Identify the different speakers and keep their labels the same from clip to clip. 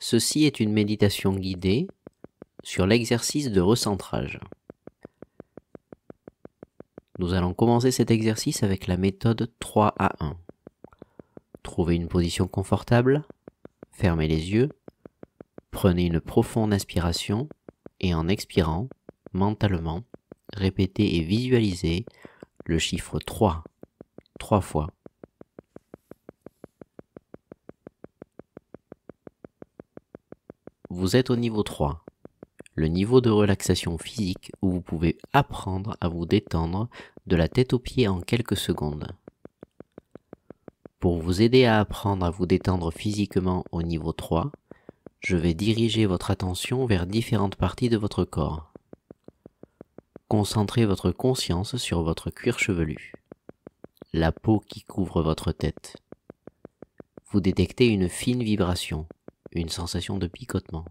Speaker 1: Ceci est une méditation guidée sur l'exercice de recentrage. Nous allons commencer cet exercice avec la méthode 3 à 1. Trouvez une position confortable, fermez les yeux, prenez une profonde inspiration et en expirant, mentalement, répétez et visualisez le chiffre 3 trois fois. Vous êtes au niveau 3, le niveau de relaxation physique où vous pouvez apprendre à vous détendre de la tête aux pieds en quelques secondes. Pour vous aider à apprendre à vous détendre physiquement au niveau 3, je vais diriger votre attention vers différentes parties de votre corps. Concentrez votre conscience sur votre cuir chevelu, la peau qui couvre votre tête. Vous détectez une fine vibration, une sensation de picotement,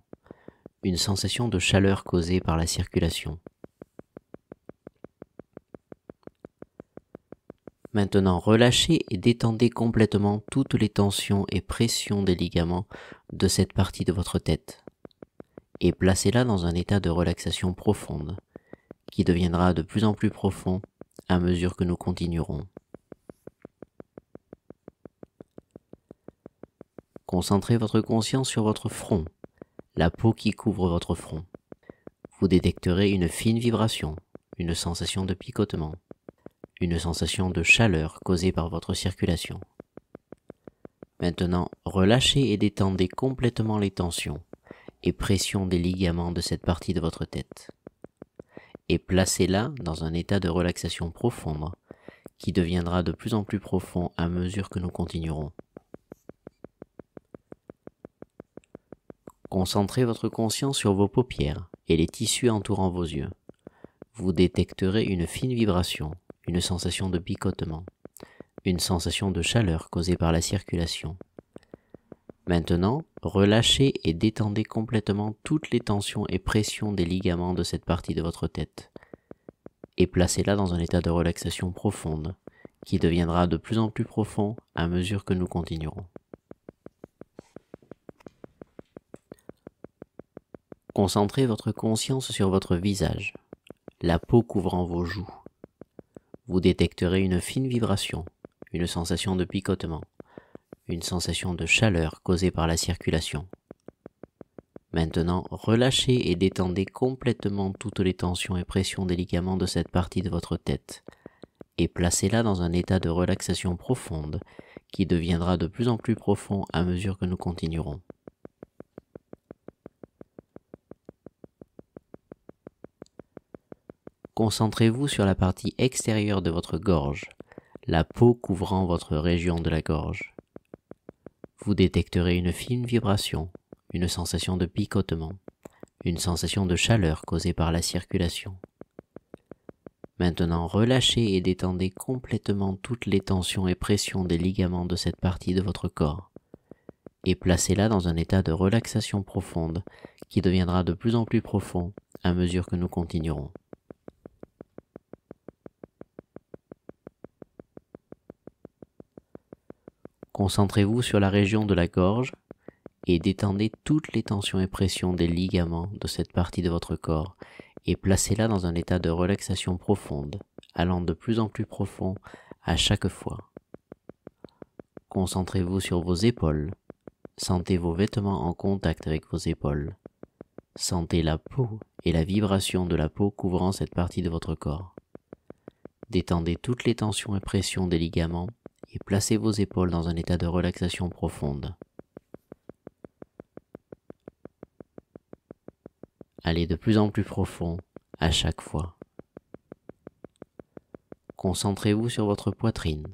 Speaker 1: une sensation de chaleur causée par la circulation. Maintenant, relâchez et détendez complètement toutes les tensions et pressions des ligaments de cette partie de votre tête et placez-la dans un état de relaxation profonde qui deviendra de plus en plus profond à mesure que nous continuerons. Concentrez votre conscience sur votre front, la peau qui couvre votre front. Vous détecterez une fine vibration, une sensation de picotement, une sensation de chaleur causée par votre circulation. Maintenant, relâchez et détendez complètement les tensions et pressions des ligaments de cette partie de votre tête. Et placez-la dans un état de relaxation profonde qui deviendra de plus en plus profond à mesure que nous continuerons. Concentrez votre conscience sur vos paupières et les tissus entourant vos yeux. Vous détecterez une fine vibration, une sensation de picotement, une sensation de chaleur causée par la circulation. Maintenant, relâchez et détendez complètement toutes les tensions et pressions des ligaments de cette partie de votre tête, et placez-la dans un état de relaxation profonde, qui deviendra de plus en plus profond à mesure que nous continuerons. Concentrez votre conscience sur votre visage, la peau couvrant vos joues. Vous détecterez une fine vibration, une sensation de picotement, une sensation de chaleur causée par la circulation. Maintenant, relâchez et détendez complètement toutes les tensions et pressions délicatement de cette partie de votre tête, et placez-la dans un état de relaxation profonde qui deviendra de plus en plus profond à mesure que nous continuerons. Concentrez-vous sur la partie extérieure de votre gorge, la peau couvrant votre région de la gorge. Vous détecterez une fine vibration, une sensation de picotement, une sensation de chaleur causée par la circulation. Maintenant, relâchez et détendez complètement toutes les tensions et pressions des ligaments de cette partie de votre corps, et placez-la dans un état de relaxation profonde qui deviendra de plus en plus profond à mesure que nous continuerons. Concentrez-vous sur la région de la gorge et détendez toutes les tensions et pressions des ligaments de cette partie de votre corps et placez-la dans un état de relaxation profonde, allant de plus en plus profond à chaque fois. Concentrez-vous sur vos épaules. Sentez vos vêtements en contact avec vos épaules. Sentez la peau et la vibration de la peau couvrant cette partie de votre corps. Détendez toutes les tensions et pressions des ligaments et placez vos épaules dans un état de relaxation profonde. Allez de plus en plus profond à chaque fois. Concentrez-vous sur votre poitrine.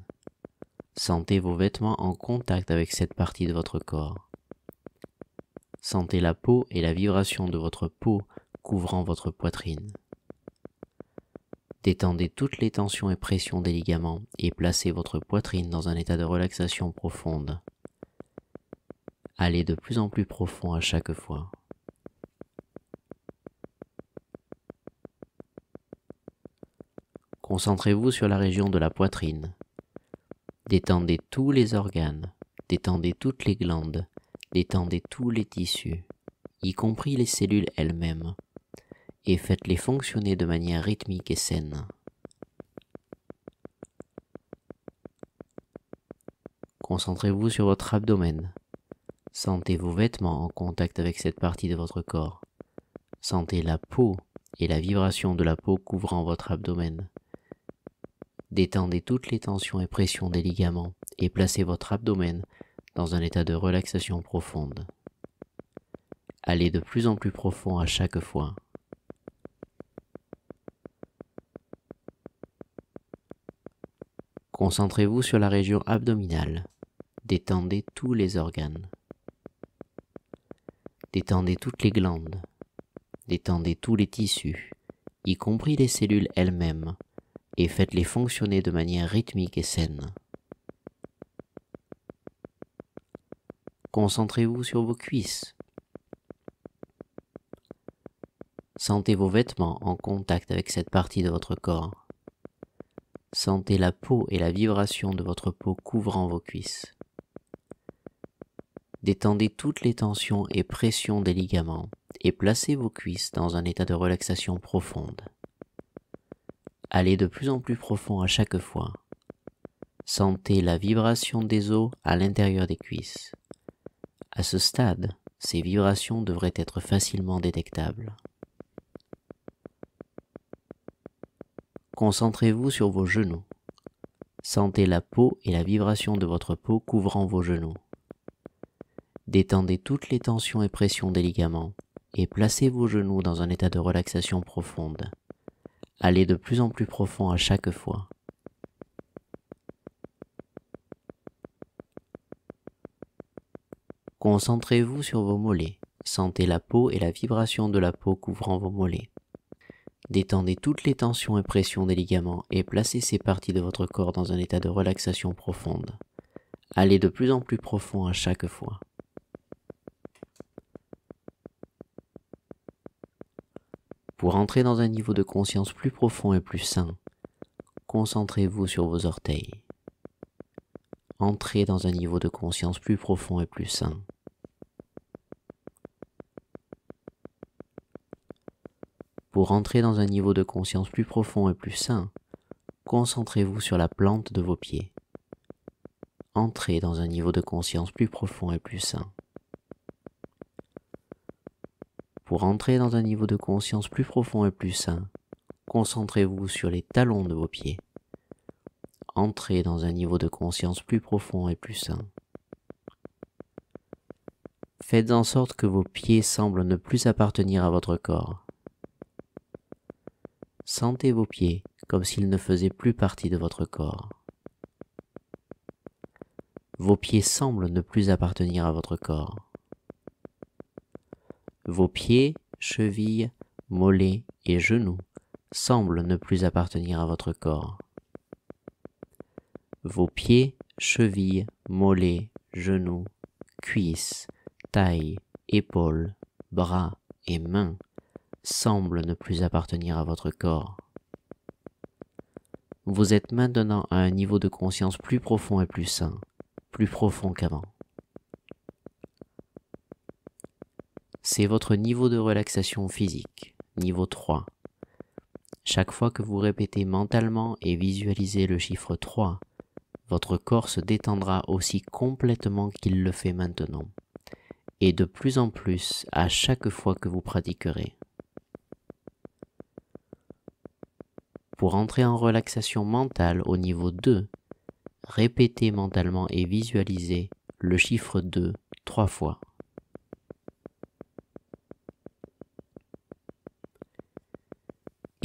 Speaker 1: Sentez vos vêtements en contact avec cette partie de votre corps. Sentez la peau et la vibration de votre peau couvrant votre poitrine. Détendez toutes les tensions et pressions des ligaments et placez votre poitrine dans un état de relaxation profonde. Allez de plus en plus profond à chaque fois. Concentrez-vous sur la région de la poitrine. Détendez tous les organes, détendez toutes les glandes Détendez tous les tissus, y compris les cellules elles-mêmes, et faites-les fonctionner de manière rythmique et saine. Concentrez-vous sur votre abdomen. Sentez vos vêtements en contact avec cette partie de votre corps. Sentez la peau et la vibration de la peau couvrant votre abdomen. Détendez toutes les tensions et pressions des ligaments et placez votre abdomen dans un état de relaxation profonde. Allez de plus en plus profond à chaque fois. Concentrez-vous sur la région abdominale. Détendez tous les organes. Détendez toutes les glandes. Détendez tous les tissus, y compris les cellules elles-mêmes, et faites-les fonctionner de manière rythmique et saine. Concentrez-vous sur vos cuisses. Sentez vos vêtements en contact avec cette partie de votre corps. Sentez la peau et la vibration de votre peau couvrant vos cuisses. Détendez toutes les tensions et pressions des ligaments et placez vos cuisses dans un état de relaxation profonde. Allez de plus en plus profond à chaque fois. Sentez la vibration des os à l'intérieur des cuisses. À ce stade, ces vibrations devraient être facilement détectables. Concentrez-vous sur vos genoux. Sentez la peau et la vibration de votre peau couvrant vos genoux. Détendez toutes les tensions et pressions des ligaments et placez vos genoux dans un état de relaxation profonde. Allez de plus en plus profond à chaque fois. Concentrez-vous sur vos mollets. Sentez la peau et la vibration de la peau couvrant vos mollets. Détendez toutes les tensions et pressions des ligaments et placez ces parties de votre corps dans un état de relaxation profonde. Allez de plus en plus profond à chaque fois. Pour entrer dans un niveau de conscience plus profond et plus sain, concentrez-vous sur vos orteils. Entrez dans un niveau de conscience plus profond et plus sain. Pour entrer dans un niveau de conscience plus profond et plus sain, concentrez-vous sur la plante de vos pieds. Entrez dans un niveau de conscience plus profond et plus sain. Pour entrer dans un niveau de conscience plus profond et plus sain, concentrez-vous sur les talons de vos pieds. Entrez dans un niveau de conscience plus profond et plus sain. Faites en sorte que vos pieds semblent ne plus appartenir à votre corps. Sentez vos pieds comme s'ils ne faisaient plus partie de votre corps. Vos pieds semblent ne plus appartenir à votre corps. Vos pieds, chevilles, mollets et genoux semblent ne plus appartenir à votre corps. Vos pieds, chevilles, mollets, genoux, cuisses, taille, épaules, bras et mains semblent ne plus appartenir à votre corps. Vous êtes maintenant à un niveau de conscience plus profond et plus sain, plus profond qu'avant. C'est votre niveau de relaxation physique, niveau 3. Chaque fois que vous répétez mentalement et visualisez le chiffre 3, votre corps se détendra aussi complètement qu'il le fait maintenant, et de plus en plus à chaque fois que vous pratiquerez. Pour entrer en relaxation mentale au niveau 2, répétez mentalement et visualisez le chiffre 2 trois fois.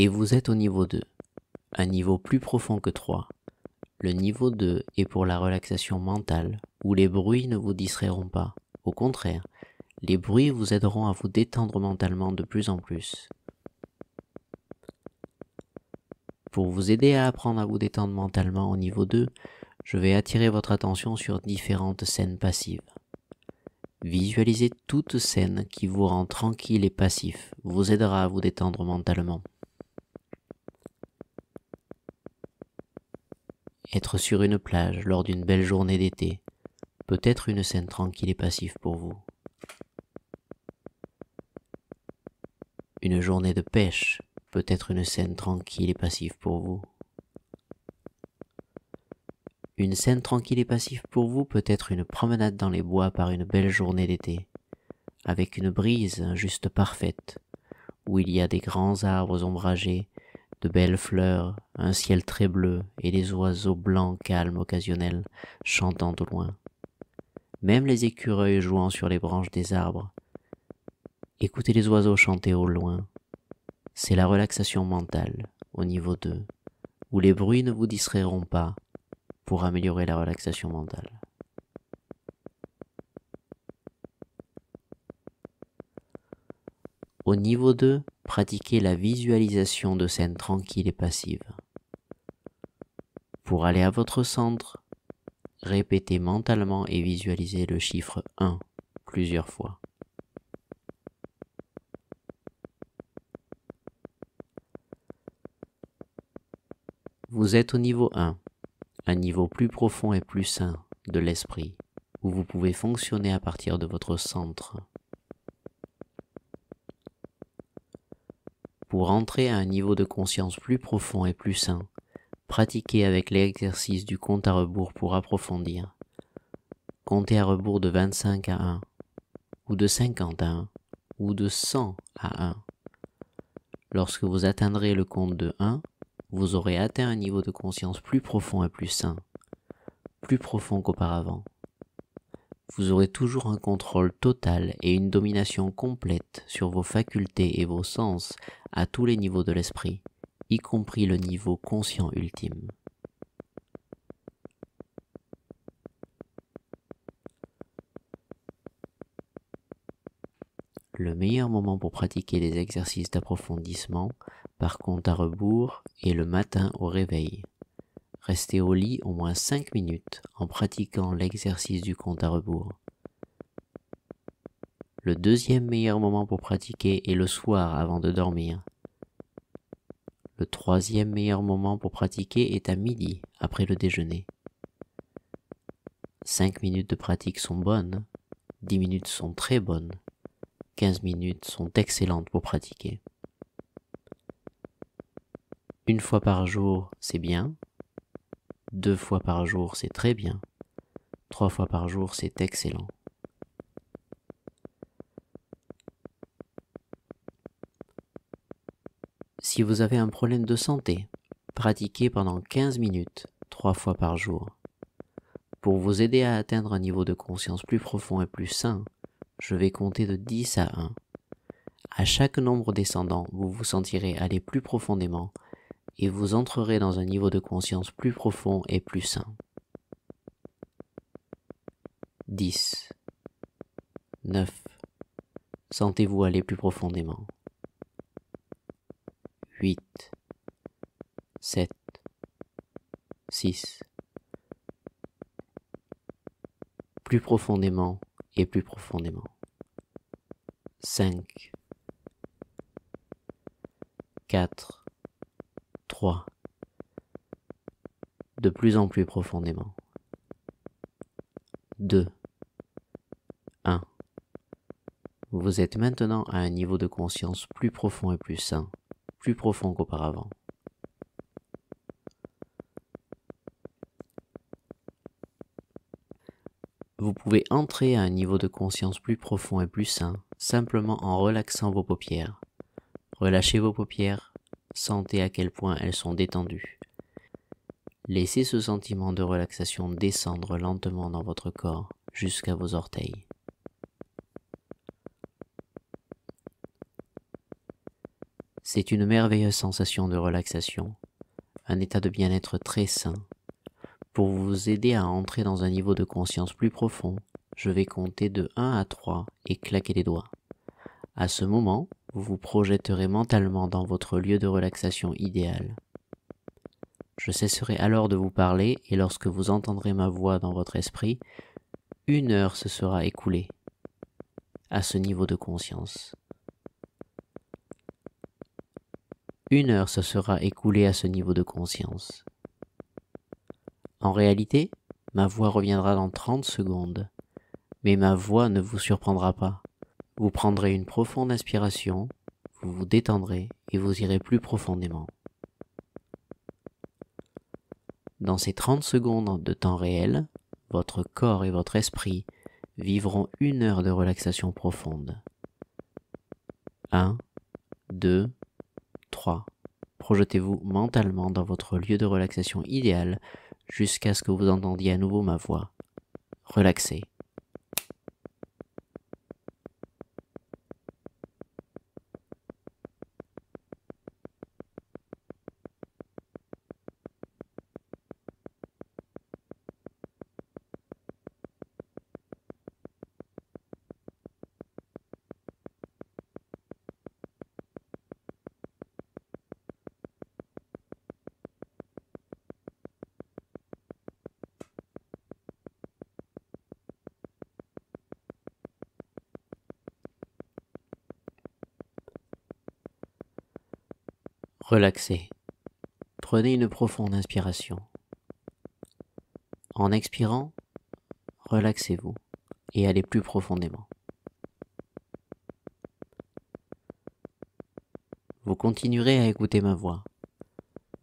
Speaker 1: et vous êtes au niveau 2, un niveau plus profond que 3. Le niveau 2 est pour la relaxation mentale, où les bruits ne vous distrairont pas. Au contraire, les bruits vous aideront à vous détendre mentalement de plus en plus. Pour vous aider à apprendre à vous détendre mentalement au niveau 2, je vais attirer votre attention sur différentes scènes passives. Visualisez toute scène qui vous rend tranquille et passif, vous aidera à vous détendre mentalement. être sur une plage lors d'une belle journée d'été peut être une scène tranquille et passive pour vous. Une journée de pêche peut être une scène tranquille et passive pour vous. Une scène tranquille et passive pour vous peut être une promenade dans les bois par une belle journée d'été, avec une brise juste parfaite, où il y a des grands arbres ombragés, de belles fleurs, un ciel très bleu et des oiseaux blancs calmes occasionnels chantant au loin. Même les écureuils jouant sur les branches des arbres. Écoutez les oiseaux chanter au loin. C'est la relaxation mentale au niveau 2, où les bruits ne vous distrairont pas pour améliorer la relaxation mentale. Au niveau 2, pratiquez la visualisation de scènes tranquilles et passives. Pour aller à votre centre, répétez mentalement et visualisez le chiffre 1 plusieurs fois. Vous êtes au niveau 1 un niveau plus profond et plus sain de l'esprit, où vous pouvez fonctionner à partir de votre centre. Pour entrer à un niveau de conscience plus profond et plus sain, pratiquez avec l'exercice du compte à rebours pour approfondir. Comptez à rebours de 25 à 1, ou de 50 à 1, ou de 100 à 1. Lorsque vous atteindrez le compte de 1, vous aurez atteint un niveau de conscience plus profond et plus sain, plus profond qu'auparavant. Vous aurez toujours un contrôle total et une domination complète sur vos facultés et vos sens à tous les niveaux de l'esprit, y compris le niveau conscient ultime. Le meilleur moment pour pratiquer des exercices d'approfondissement par compte à rebours est le matin au réveil. Restez au lit au moins 5 minutes en pratiquant l'exercice du compte à rebours. Le deuxième meilleur moment pour pratiquer est le soir avant de dormir. Le troisième meilleur moment pour pratiquer est à midi après le déjeuner. 5 minutes de pratique sont bonnes, 10 minutes sont très bonnes, 15 minutes sont excellentes pour pratiquer. Une fois par jour, c'est bien. Deux fois par jour, c'est très bien. Trois fois par jour, c'est excellent. Si vous avez un problème de santé, pratiquez pendant 15 minutes, trois fois par jour. Pour vous aider à atteindre un niveau de conscience plus profond et plus sain, je vais compter de 10 à 1. À chaque nombre descendant, vous vous sentirez aller plus profondément et vous entrerez dans un niveau de conscience plus profond et plus sain. 10. 9. Sentez-vous aller plus profondément. 8. 7. 6. Plus profondément et plus profondément. 5. 4. De plus en plus profondément. 2. 1. Vous êtes maintenant à un niveau de conscience plus profond et plus sain, plus profond qu'auparavant. Vous pouvez entrer à un niveau de conscience plus profond et plus sain simplement en relaxant vos paupières. Relâchez vos paupières Sentez à quel point elles sont détendues. Laissez ce sentiment de relaxation descendre lentement dans votre corps jusqu'à vos orteils. C'est une merveilleuse sensation de relaxation, un état de bien-être très sain. Pour vous aider à entrer dans un niveau de conscience plus profond, je vais compter de 1 à 3 et claquer les doigts. À ce moment, vous vous projetterez mentalement dans votre lieu de relaxation idéal. Je cesserai alors de vous parler et lorsque vous entendrez ma voix dans votre esprit, une heure se sera écoulée à ce niveau de conscience. Une heure se sera écoulée à ce niveau de conscience. En réalité, Ma voix reviendra dans 30 secondes. Mais ma voix ne vous surprendra pas. Vous prendrez une profonde inspiration, vous vous détendrez et vous irez plus profondément. Dans ces 30 secondes de temps réel, votre corps et votre esprit vivront une heure de relaxation profonde. 1, 2, 3. Projetez-vous mentalement dans votre lieu de relaxation idéal jusqu'à ce que vous entendiez à nouveau ma voix. Relaxez. Relaxez. Prenez une profonde inspiration. En expirant, relaxez-vous et allez plus profondément. Vous continuerez à écouter ma voix.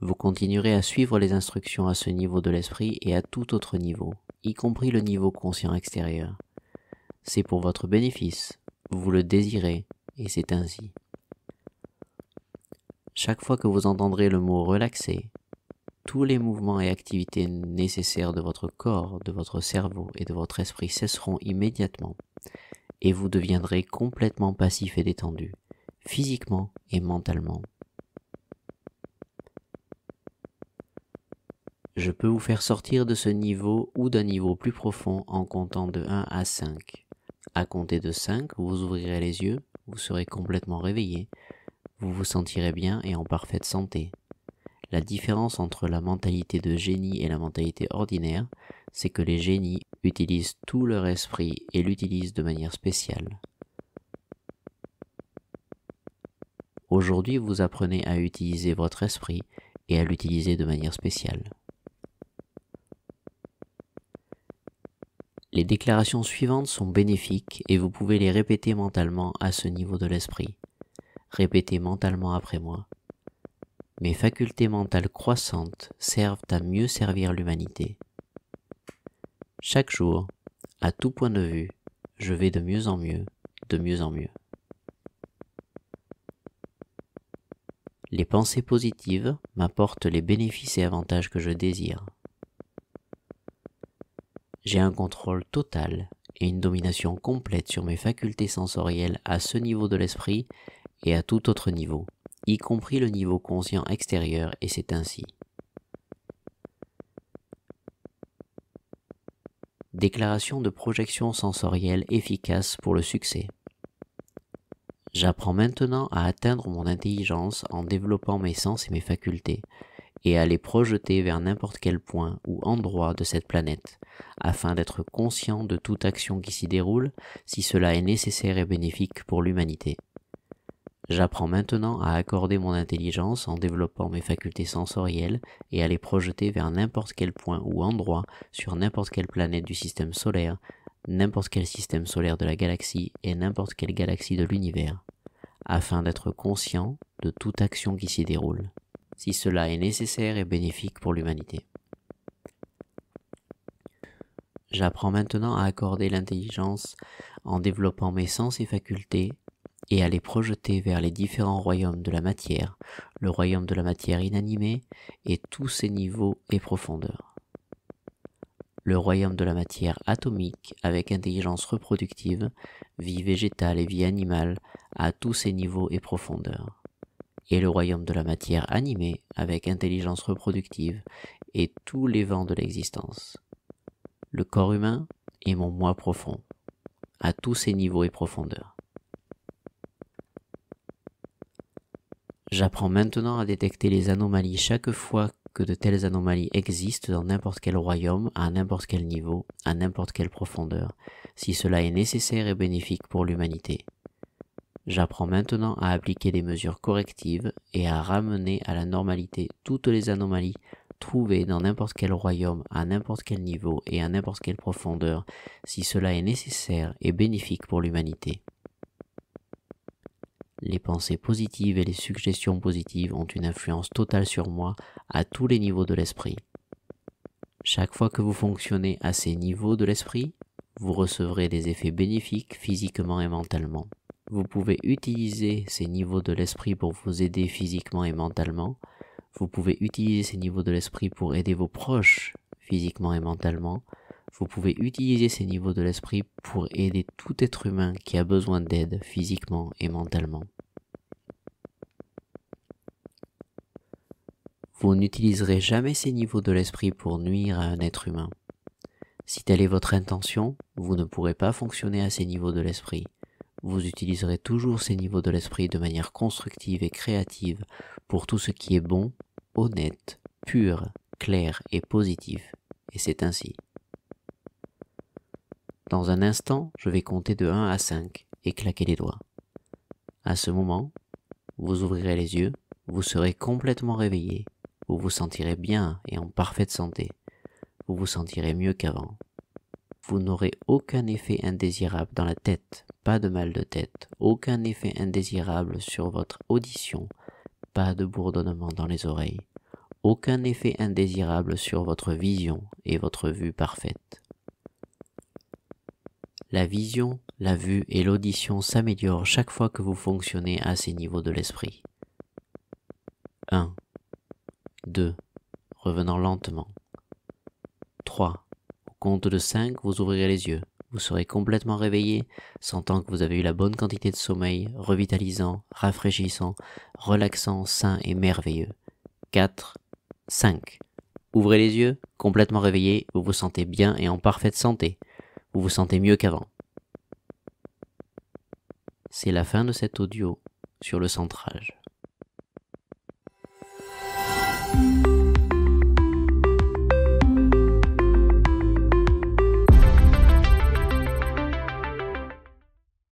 Speaker 1: Vous continuerez à suivre les instructions à ce niveau de l'esprit et à tout autre niveau, y compris le niveau conscient extérieur. C'est pour votre bénéfice, vous le désirez, et c'est ainsi. Chaque fois que vous entendrez le mot relaxer, tous les mouvements et activités nécessaires de votre corps, de votre cerveau et de votre esprit cesseront immédiatement et vous deviendrez complètement passif et détendu, physiquement et mentalement. Je peux vous faire sortir de ce niveau ou d'un niveau plus profond en comptant de 1 à 5. À compter de 5, vous ouvrirez les yeux, vous serez complètement réveillé, vous vous sentirez bien et en parfaite santé. La différence entre la mentalité de génie et la mentalité ordinaire, c'est que les génies utilisent tout leur esprit et l'utilisent de manière spéciale. Aujourd'hui, vous apprenez à utiliser votre esprit et à l'utiliser de manière spéciale. Les déclarations suivantes sont bénéfiques et vous pouvez les répéter mentalement à ce niveau de l'esprit. Répétez mentalement après moi. Mes facultés mentales croissantes servent à mieux servir l'humanité. Chaque jour, à tout point de vue, je vais de mieux en mieux, de mieux en mieux. Les pensées positives m'apportent les bénéfices et avantages que je désire. J'ai un contrôle total et une domination complète sur mes facultés sensorielles à ce niveau de l'esprit et à tout autre niveau, y compris le niveau conscient extérieur, et c'est ainsi. Déclaration de projection sensorielle efficace pour le succès. J'apprends maintenant à atteindre mon intelligence en développant mes sens et mes facultés, et à les projeter vers n'importe quel point ou endroit de cette planète, afin d'être conscient de toute action qui s'y déroule, si cela est nécessaire et bénéfique pour l'humanité. J'apprends maintenant à accorder mon intelligence en développant mes facultés sensorielles et à les projeter vers n'importe quel point ou endroit sur n'importe quelle planète du système solaire, n'importe quel système solaire de la galaxie et n'importe quelle galaxie de l'univers, afin d'être conscient de toute action qui s'y déroule, si cela est nécessaire et bénéfique pour l'humanité. J'apprends maintenant à accorder l'intelligence en développant mes sens et facultés et à les projeter vers les différents royaumes de la matière, le royaume de la matière inanimée et tous ses niveaux et profondeurs. Le royaume de la matière atomique avec intelligence reproductive, vie végétale et vie animale à tous ses niveaux et profondeurs. Et le royaume de la matière animée avec intelligence reproductive et tous les vents de l'existence. Le corps humain est mon moi profond, à tous ses niveaux et profondeurs. J'apprends maintenant à détecter les anomalies chaque fois que de telles anomalies existent dans n'importe quel royaume, à n'importe quel niveau, à n'importe quelle profondeur, si cela est nécessaire et bénéfique pour l'humanité. J'apprends maintenant à appliquer des mesures correctives et à ramener à la normalité toutes les anomalies trouver dans n'importe quel royaume, à n'importe quel niveau et à n'importe quelle profondeur, si cela est nécessaire et bénéfique pour l'humanité. Les pensées positives et les suggestions positives ont une influence totale sur moi à tous les niveaux de l'esprit. Chaque fois que vous fonctionnez à ces niveaux de l'esprit, vous recevrez des effets bénéfiques physiquement et mentalement. Vous pouvez utiliser ces niveaux de l'esprit pour vous aider physiquement et mentalement. Vous pouvez utiliser ces niveaux de l'esprit pour aider vos proches physiquement et mentalement. Vous pouvez utiliser ces niveaux de l'esprit pour aider tout être humain qui a besoin d'aide physiquement et mentalement. Vous n'utiliserez jamais ces niveaux de l'esprit pour nuire à un être humain. Si telle est votre intention, vous ne pourrez pas fonctionner à ces niveaux de l'esprit. Vous utiliserez toujours ces niveaux de l'esprit de manière constructive et créative pour tout ce qui est bon, honnête, pur, clair et positif. Et c'est ainsi. Dans un instant, je vais compter de 1 à 5 et claquer les doigts. À ce moment, vous ouvrirez les yeux, vous serez complètement réveillé, vous vous sentirez bien et en parfaite santé, vous vous sentirez mieux qu'avant. Vous n'aurez aucun effet indésirable dans la tête, pas de mal de tête, aucun effet indésirable sur votre audition, pas de bourdonnement dans les oreilles, aucun effet indésirable sur votre vision et votre vue parfaite. La vision, la vue et l'audition s'améliorent chaque fois que vous fonctionnez à ces niveaux de l'esprit. 1. 2. Revenant lentement. 3. Au compte de 5, vous ouvrirez les yeux. Vous serez complètement réveillé, sentant que vous avez eu la bonne quantité de sommeil, revitalisant, rafraîchissant, relaxant, sain et merveilleux. 4. 5. Ouvrez les yeux, complètement réveillé, vous vous sentez bien et en parfaite santé vous vous sentez mieux qu'avant. C'est la fin de cet audio sur le centrage.